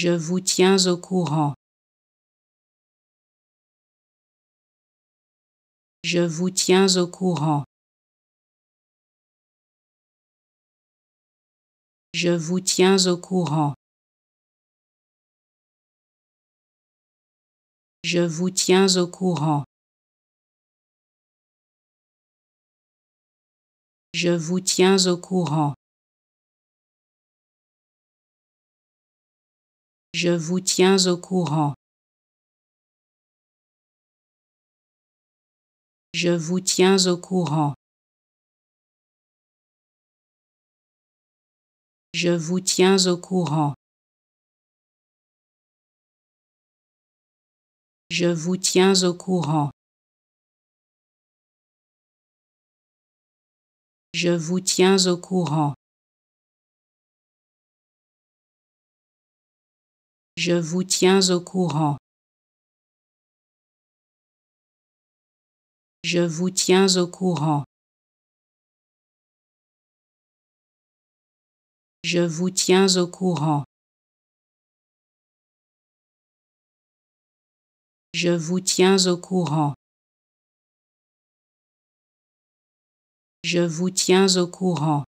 Je vous tiens au courant. Je vous tiens au courant. Je vous tiens au courant. Je vous tiens au courant. Je vous tiens au courant. Je vous tiens au courant. Je vous tiens au courant. Je vous tiens au courant. Je vous tiens au courant. Je vous tiens au courant. Je vous tiens au courant. Je vous tiens au courant. Je vous tiens au courant. Je vous tiens au courant. Je vous tiens au courant.